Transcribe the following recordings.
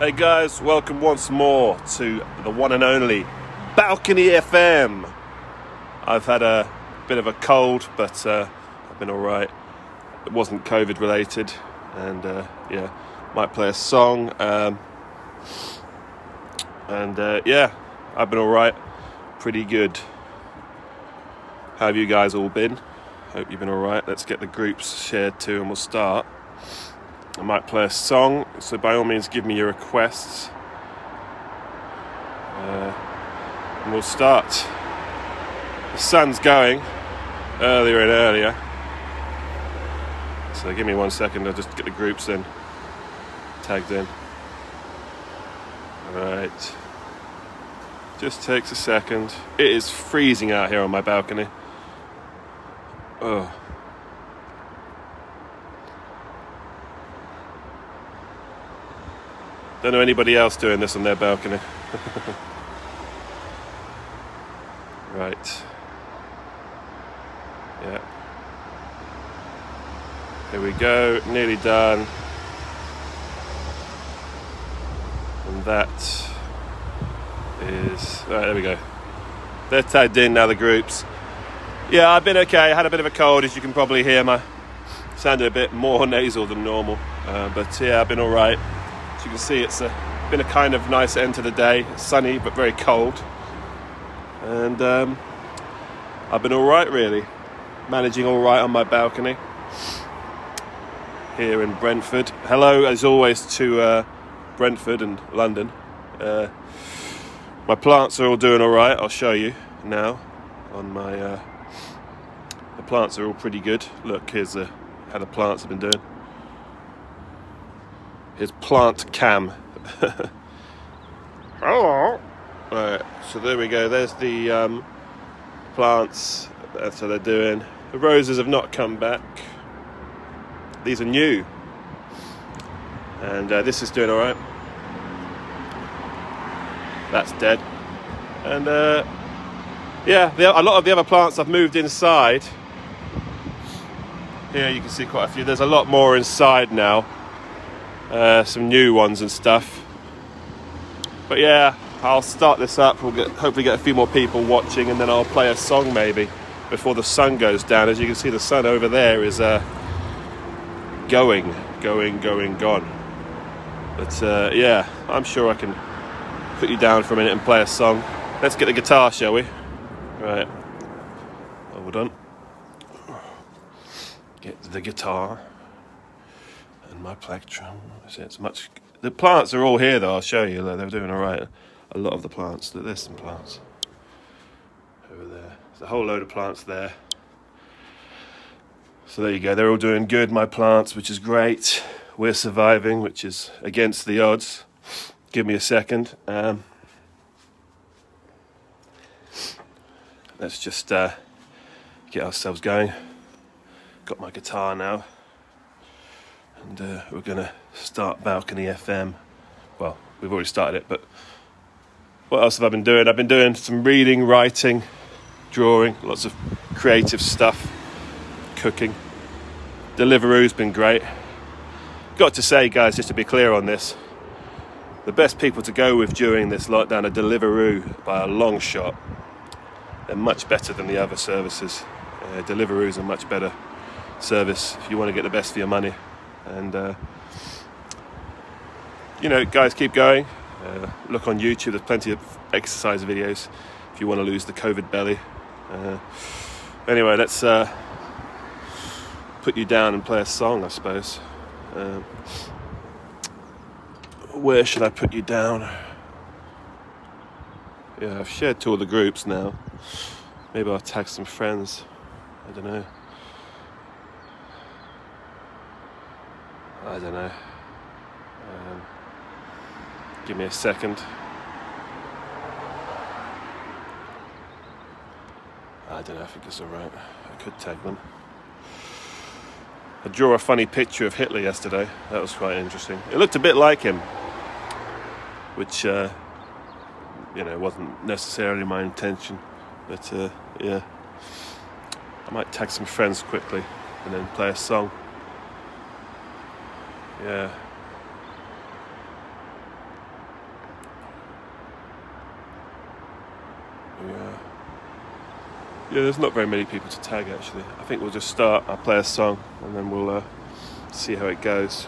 Hey guys, welcome once more to the one and only Balcony FM. I've had a bit of a cold, but uh, I've been alright. It wasn't COVID related, and uh, yeah, might play a song. Um, and uh, yeah, I've been alright, pretty good. How have you guys all been? Hope you've been alright. Let's get the groups shared too, and we'll start. I might play a song, so by all means, give me your requests. Uh, and we'll start. The sun's going earlier and earlier. So give me one second, I'll just get the groups in, tagged in. Alright. Just takes a second. It is freezing out here on my balcony. Oh. Don't know anybody else doing this on their balcony. right. Yeah. Here we go, nearly done. And that is. Alright, there we go. They're tagged in now, the groups. Yeah, I've been okay. I had a bit of a cold, as you can probably hear. My sounded a bit more nasal than normal. Uh, but yeah, I've been alright. As you can see, it's a, been a kind of nice end to the day. It's sunny but very cold. And um, I've been alright, really. Managing alright on my balcony here in Brentford. Hello, as always, to uh, Brentford and London. Uh, my plants are all doing alright, I'll show you now on my. Uh, the plants are all pretty good. Look, here's uh, how the plants have been doing is plant cam. Hello. Right, so there we go. There's the um, plants. That's what they're doing. The roses have not come back. These are new, and uh, this is doing all right. That's dead, and uh, yeah, the, a lot of the other plants I've moved inside. Here you can see quite a few. There's a lot more inside now uh, some new ones and stuff. But yeah, I'll start this up. We'll get, hopefully get a few more people watching, and then I'll play a song maybe before the sun goes down. As you can see, the sun over there is uh, going, going, going, gone. But uh, yeah, I'm sure I can put you down for a minute and play a song. Let's get the guitar, shall we? Right. Hold on. Get the guitar my plectrum. It's much. The plants are all here, though. I'll show you. They're doing all right. A lot of the plants. There's some plants over there. There's a whole load of plants there. So there you go. They're all doing good. My plants, which is great. We're surviving, which is against the odds. Give me a second. Um, let's just uh, get ourselves going. Got my guitar now and uh, we're going to start Balcony FM. Well, we've already started it, but what else have I been doing? I've been doing some reading, writing, drawing, lots of creative stuff, cooking. Deliveroo's been great. Got to say, guys, just to be clear on this, the best people to go with during this lockdown are Deliveroo by a long shot. They're much better than the other services. Uh, Deliveroo's a much better service if you want to get the best for your money. And uh, you know, guys, keep going. Uh, look on YouTube. There's plenty of exercise videos if you want to lose the COVID belly. Uh, anyway, let's uh, put you down and play a song, I suppose. Um, where should I put you down? Yeah, I've shared two of the groups now. Maybe I'll tag some friends. I don't know. I don't know. Um, give me a second. I don't know, I think it's alright. I could tag them. I drew a funny picture of Hitler yesterday. That was quite interesting. It looked a bit like him, which, uh, you know, wasn't necessarily my intention. But, uh, yeah. I might tag some friends quickly and then play a song. Yeah. Yeah. Yeah, there's not very many people to tag actually. I think we'll just start, I'll play a song, and then we'll uh, see how it goes.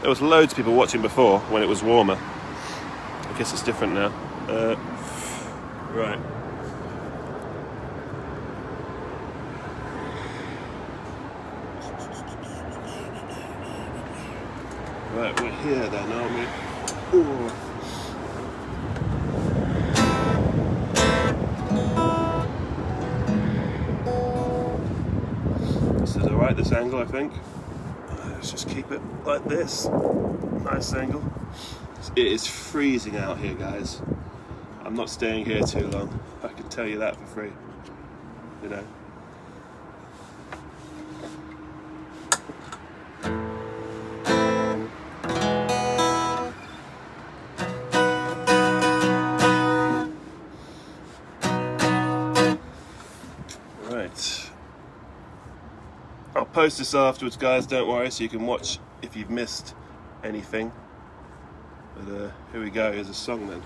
There was loads of people watching before when it was warmer. I guess it's different now. Uh, right. Right, we're here then, aren't we? Ooh. This is alright, this angle, I think. Let's just keep it like this. Nice angle. It is freezing out here, guys. I'm not staying here too long. I can tell you that for free. You know. Post this afterwards, guys. Don't worry, so you can watch if you've missed anything. But uh, here we go. Here's a song then.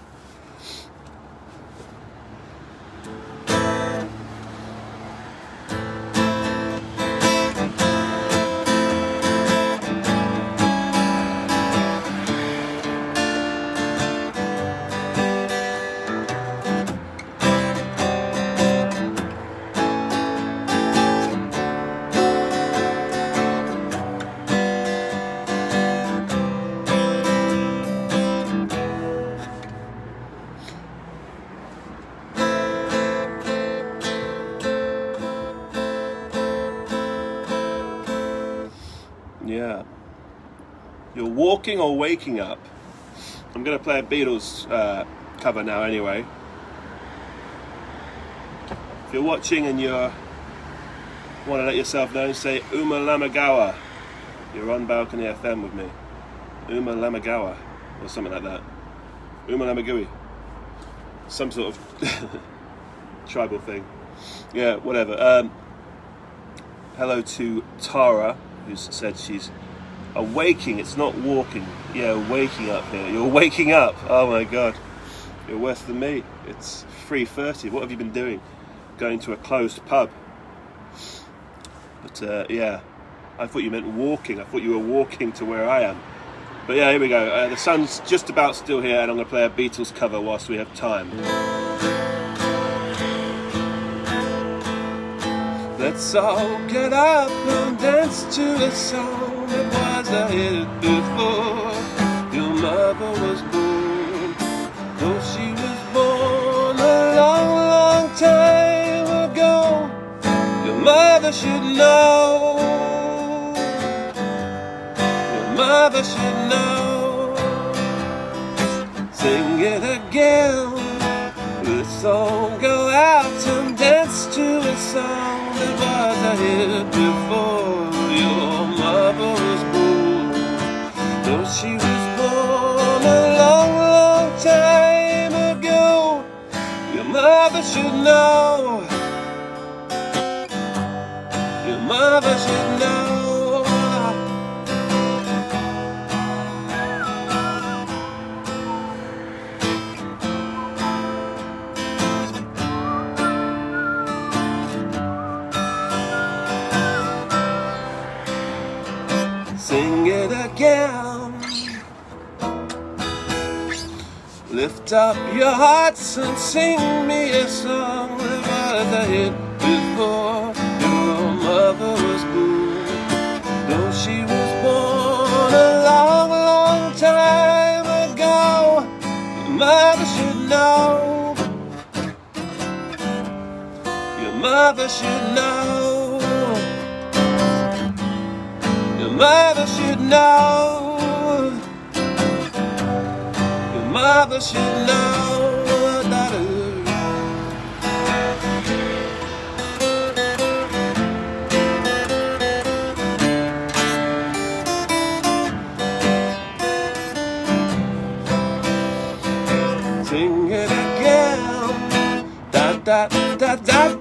Walking or waking up. I'm going to play a Beatles uh, cover now anyway. If you're watching and you want to let yourself know, say Uma Lamagawa. You're on Balcony FM with me. Uma Lamagawa, or something like that. Uma Lamagui. Some sort of tribal thing. Yeah, whatever. Um, hello to Tara, who's said she's awaking. It's not walking. Yeah, waking up here. You're waking up. Oh my god. You're worse than me. It's 3.30. What have you been doing? Going to a closed pub. But uh, yeah, I thought you meant walking. I thought you were walking to where I am. But yeah, here we go. Uh, the sun's just about still here, and I'm going to play a Beatles cover whilst we have time. Let's all get up and dance to the song that was I hit before your mother was born. Though she was born a long, long time ago, your mother should know. Your mother should know. Sing it again. Let's all go out and dance to a song that was I hit before mother should know. Your mother should know. Sing it again. Up your hearts and sing me a song was a hit before your mother was born. Though she was born a long, long time ago, your mother should know. Your mother should know. Your mother should know. mother should know, her daughter. Sing it again, da da da da.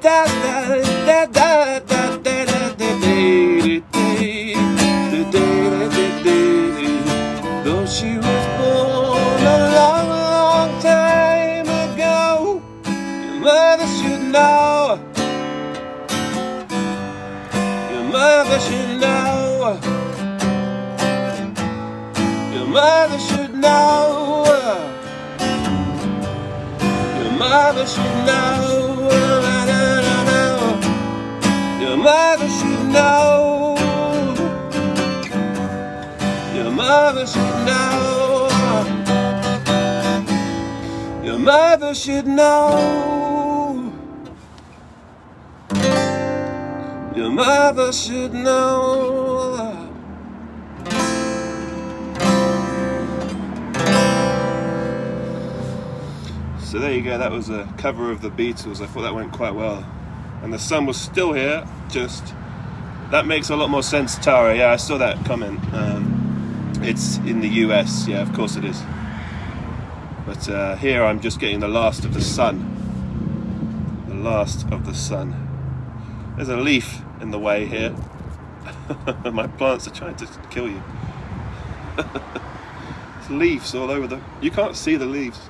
Should know. So there you go, that was a cover of the Beatles. I thought that went quite well. And the sun was still here, just that makes a lot more sense, Tara. Yeah, I saw that comment. Um, it's in the US, yeah, of course it is. But uh, here I'm just getting the last of the sun. The last of the sun. There's a leaf in the way here. My plants are trying to kill you. There's leaves all over the. You can't see the leaves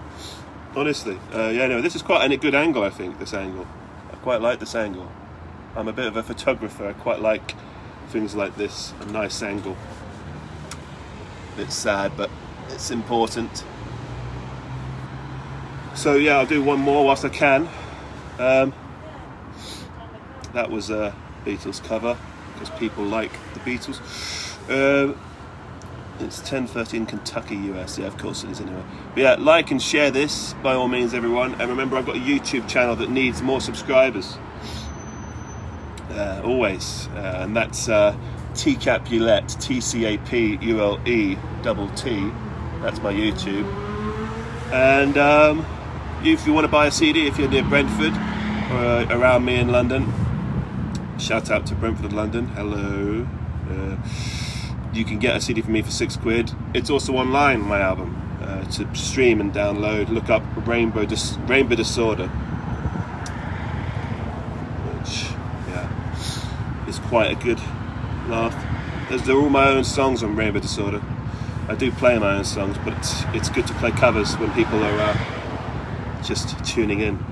honestly. Uh, yeah, no, this is quite a good angle, I think, this angle. I quite like this angle. I'm a bit of a photographer, I quite like things like this, a nice angle. A bit sad, but it's important. So yeah, I'll do one more whilst I can. Um, that was a Beatles cover, because people like the Beatles. Uh, it's 1013 Kentucky, US. Yeah, of course it is anyway. But yeah, like and share this by all means, everyone. And remember, I've got a YouTube channel that needs more subscribers. Uh, always. Uh, and that's uh, TCAPULET, T C A P U L E double T. That's my YouTube. And um, if you want to buy a CD, if you're near Brentford or uh, around me in London, shout out to Brentford, London. Hello. Uh, you can get a CD from me for six quid. It's also online, my album, uh, to stream and download. Look up Rainbow Dis- Rainbow Disorder, which yeah is quite a good laugh. There's, they're all my own songs on Rainbow Disorder. I do play my own songs, but it's, it's good to play covers when people are uh, just tuning in.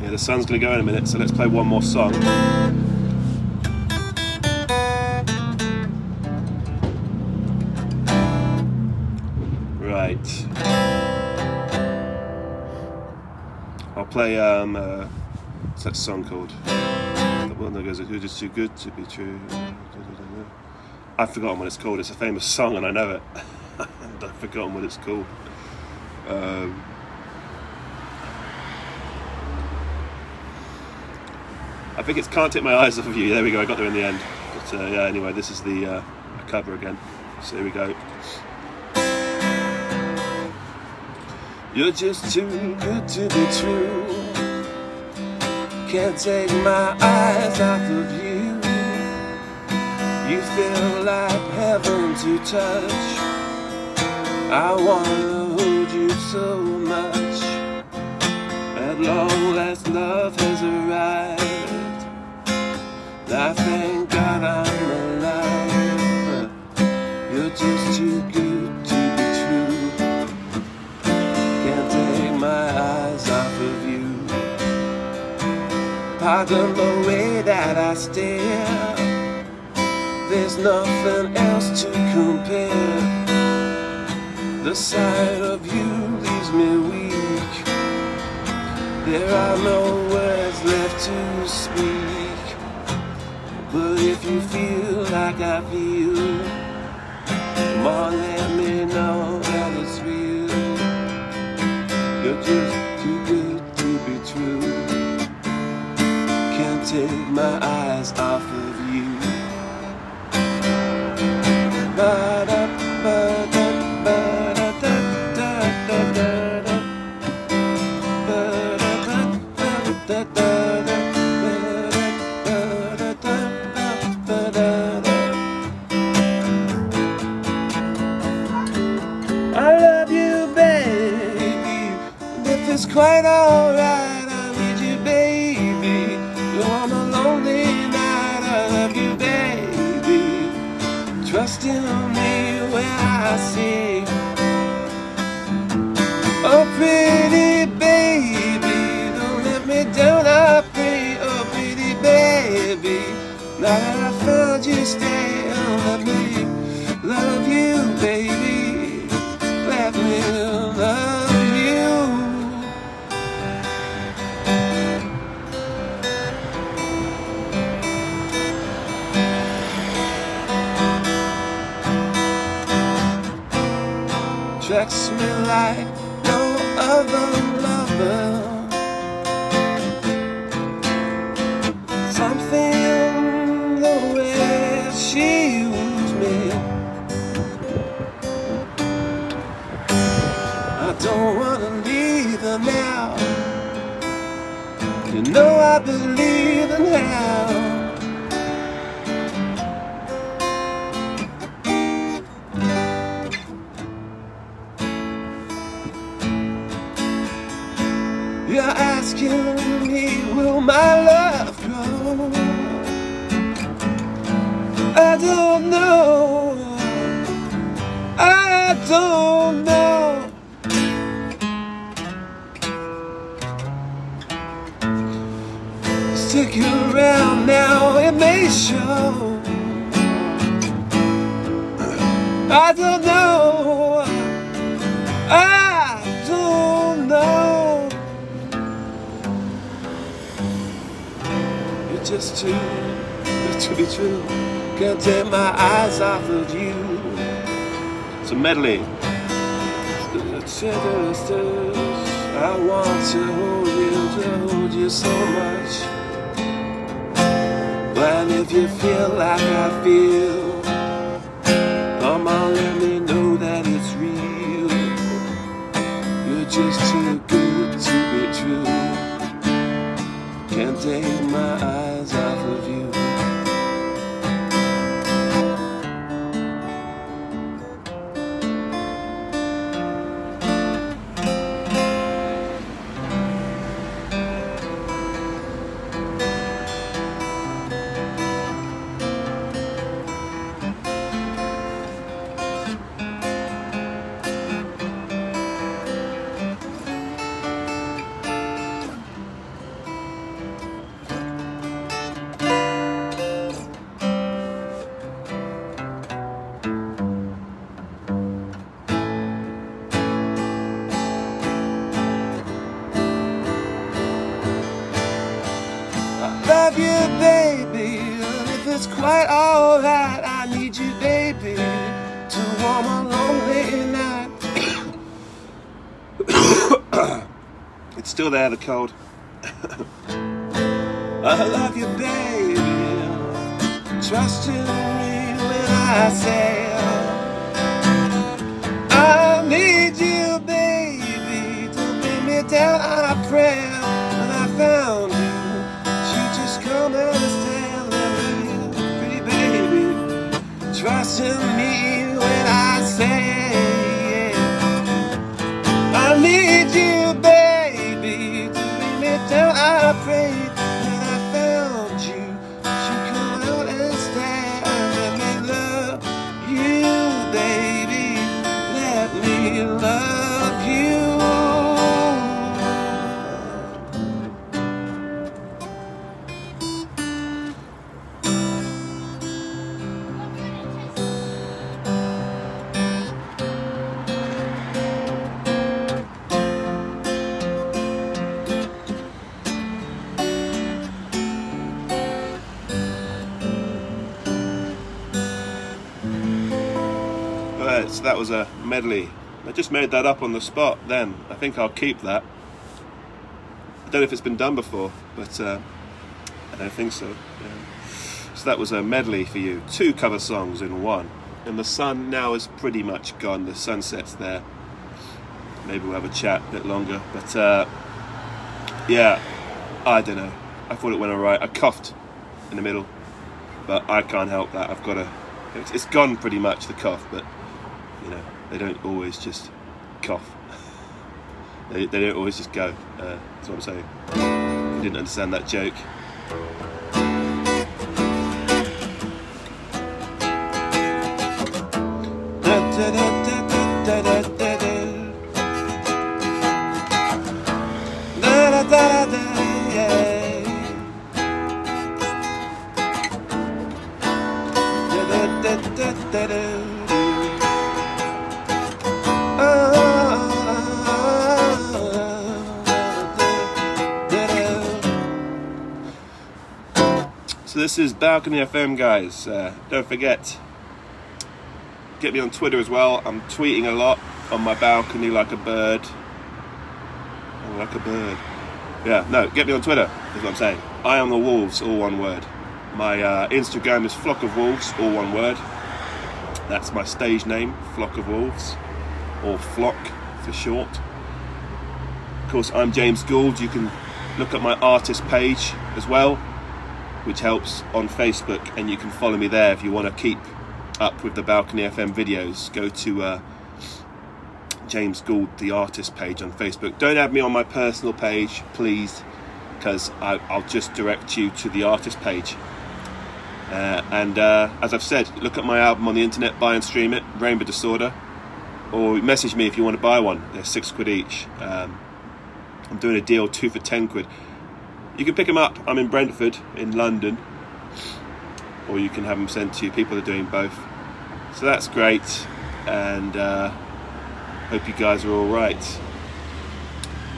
Yeah, the sun's gonna go in a minute, so let's play one more song. Right. I'll play, um, uh, what's that song called? The one that goes, Who is too good to be true? I've forgotten what it's called. It's a famous song and I know it. and I've forgotten what it's called. Um, I think it's Can't Take My Eyes Off of You. There we go, I got there in the end. But uh, yeah, anyway, this is the uh, cover again. So here we go. You're just too good to be true. Can't take my eyes off of you. You feel like heaven to touch. I wanna hold you so much. At long last, love has arrived. I Pardon the way that I stare. There's nothing else to compare. The sight of you leaves me weak. There are no words left to speak. But if you feel like I feel, come on, let me know that it's real. You're just too good to be true. Take my eyes off of you. Ba-da, affects me like no other lover. Something the way she used me. I don't wanna leave her now. You know I believe in hell. Don't know. Stick around now, it may show. I don't know. I don't know. You're just too good to be true. Can't take my eyes off of you. A medley. I want to hold you, to hold you so much. But if you feel like I feel, come on, let me know that it's real. You're just too good to be true. Can't take my eyes there, the cold. I love you, baby. Trust in me when I say I need you, baby. Me down. I pray Right, so that was a medley. I just made that up on the spot then. I think I'll keep that. I don't know if it's been done before, but uh, I don't think so. Yeah. So that was a medley for you. Two cover songs in one. And the sun now is pretty much gone. The sunset's there. Maybe we'll have a chat a bit longer. But uh, yeah, I don't know. I thought it went alright. I coughed in the middle, but I can't help that. I've got. It's, it's gone pretty much the cough, but you know they don't always just cough. they, they don't always just go. Uh, that's what I'm saying. If you didn't understand that joke. So this is Balcony FM, guys. Uh, don't forget, Get me on Twitter as well. I'm tweeting a lot on my balcony like a bird. Like a bird. Yeah, no, get me on Twitter, is what I'm saying. I am the Wolves, all one word. My uh, Instagram is Flock of Wolves, all one word. That's my stage name, Flock of Wolves, or Flock for short. Of course, I'm James Gould. You can look at my artist page as well, which helps on Facebook, and you can follow me there if you want to keep up with the Balcony FM videos. Go to uh, James Gould, the artist page on Facebook. Don't add me on my personal page, please, because I'll just direct you to the artist page. Uh, and uh, as I've said, look at my album on the internet, buy and stream it, Rainbow Disorder, or message me if you want to buy one. They're six quid each. Um, I'm doing a deal, two for ten quid. You can pick them up. I'm in Brentford, in London, or you can have them sent to you. People are doing both, so that's great. And uh, hope you guys are all right.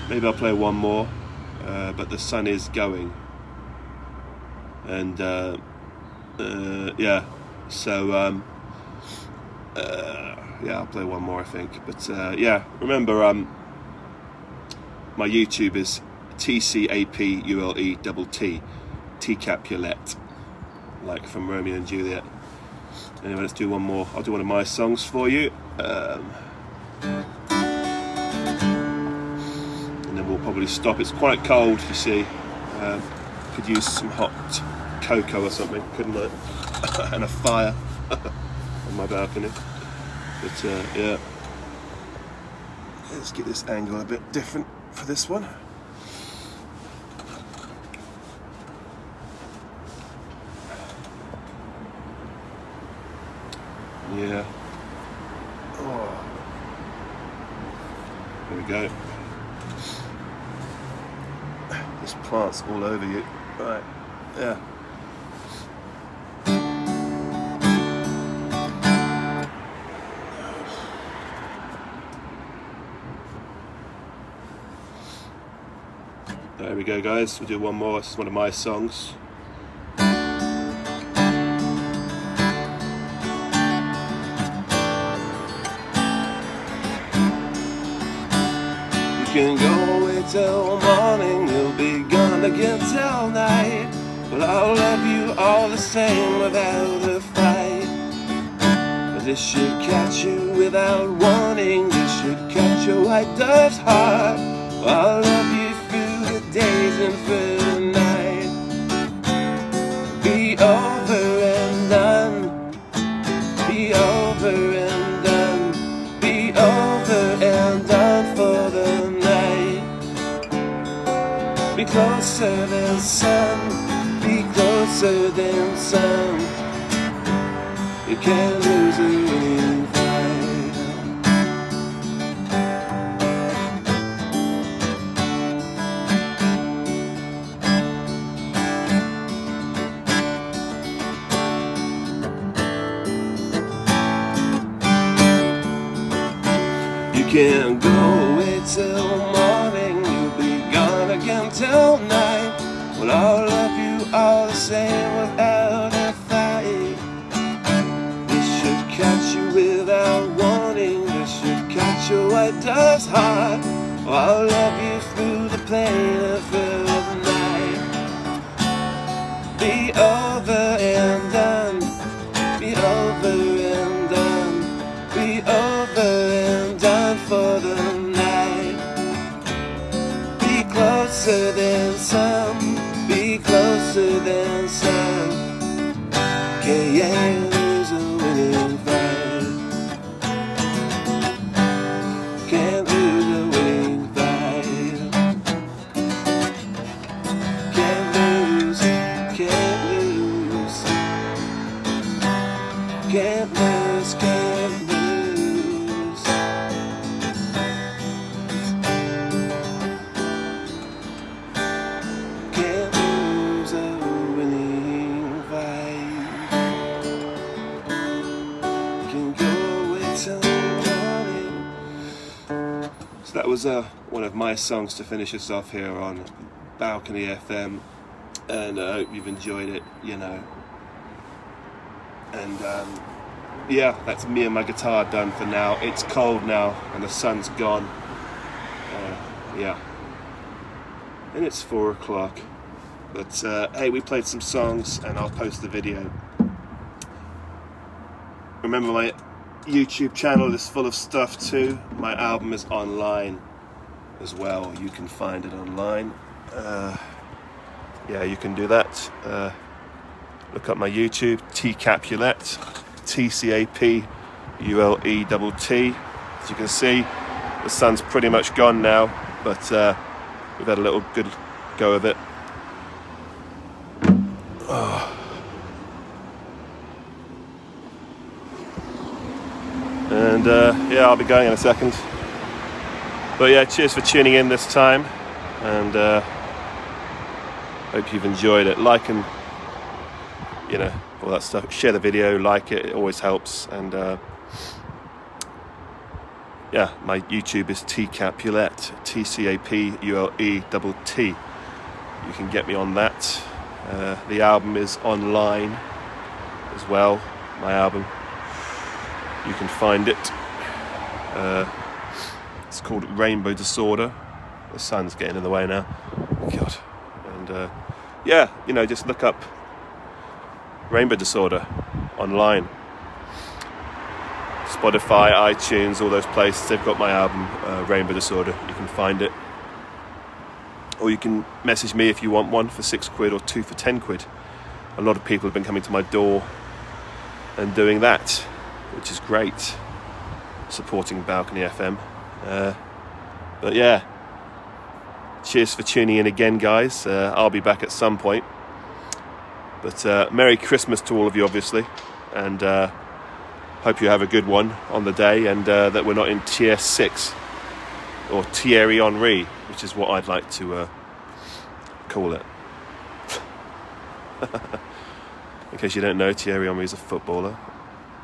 Maybe I'll play one more, uh, but the sun is going, and uh, uh yeah, so um, uh, yeah, I'll play one more, I think. But uh, yeah, remember, um, my YouTube is TCAPULE double T, T Capulet, like from Romeo and Juliet. Anyway, let's do one more. I'll do one of my songs for you. Um, and then we'll probably stop. It's quite cold, you see. Um, could use some hot cocoa or something, couldn't I? and a fire on my balcony. But uh, yeah, let's get this angle a bit different for this one. There we go guys, we'll do one more, this is one of my songs. You can go away till morning, you'll be gone again till night. Well, I'll love you all the same without a fight. But this should catch you without warning, this should catch your white dove's heart. I'll love you for the night. Be over and done. Be over and done. Be over and done for the night. Be closer than sun. Be closer than sun. You can't lose it white dove's heart. I'll love you through the pain of the night. Be over and done, be over and done, be over and done for the night. Be closer than some, be closer than my songs to finish us off here on Balcony FM, and I hope you've enjoyed it. You know, and um, yeah, that's me and my guitar done for now. It's cold now and the sun's gone. Uh, yeah. And it's four o'clock. But uh, hey, we played some songs and I'll post the video. Remember my YouTube channel is full of stuff too. My album is online as well. You can find it online. Uh, yeah, you can do that. Uh, look up my YouTube, T Capulet, T C A P U L E T T. As you can see, the sun's pretty much gone now, but uh, we've had a little good go of it. Oh. And uh, yeah, I'll be going in a second. But yeah, cheers for tuning in this time, and uh, hope you've enjoyed it. Like and you know all that stuff. Share the video, like it; it always helps. And uh, yeah, my YouTube is T Capulet, T C A P U L E T T. You can get me on that. Uh, the album is online as well. My album. You can find it. Uh, called Rainbow Disorder. The sun's getting in the way now. God. And uh, yeah, you know, just look up Rainbow Disorder online. Spotify, iTunes, all those places. They've got my album, uh, Rainbow Disorder. You can find it. Or you can message me if you want one for six quid or two for ten quid. A lot of people have been coming to my door and doing that which is great, supporting Balcony FM. Uh, but yeah, cheers for tuning in again, guys. Uh, I'll be back at some point. But uh, Merry Christmas to all of you, obviously, and uh, hope you have a good one on the day, and uh, that we're not in tier six or Thierry Henry, which is what I'd like to uh, call it. in case you don't know, Thierry Henry is a footballer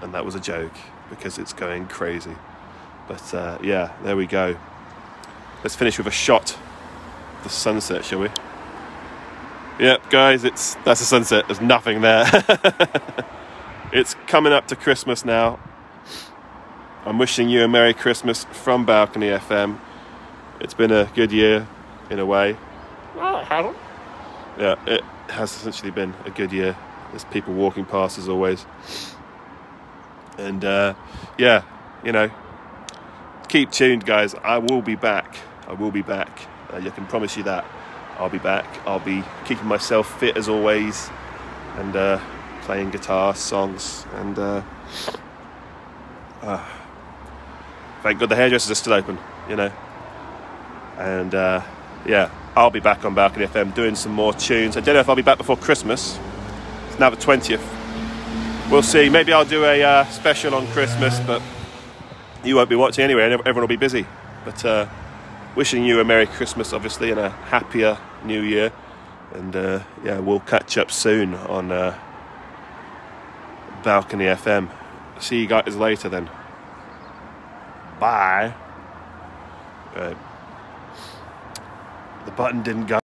and that was a joke because it's going crazy. But uh, yeah, there we go. Let's finish with a shot of the sunset, shall we? Yep, guys, it's that's the sunset. There's nothing there. it's coming up to Christmas now. I'm wishing you a Merry Christmas from Balcony FM. It's been a good year in a way. No, it hasn't. Yeah, it has essentially been a good year. There's people walking past as always. And uh, yeah, you know, keep tuned, guys. I will be back. I will be back. Uh, I can promise you that. I'll be back. I'll be keeping myself fit as always, and uh, playing guitar, songs, and uh, uh, thank God the hairdressers are still open. You know, and uh, yeah, I'll be back on Balcony FM doing some more tunes. I don't know if I'll be back before Christmas. It's now the twentieth we'll see. Maybe I'll do a uh, special on Christmas, but you won't be watching anyway, and everyone will be busy. But uh, wishing you a Merry Christmas, obviously, and a happier New Year. And uh, yeah, we'll catch up soon on uh, Balcony FM. See you guys later then. Bye. Right. The button didn't go.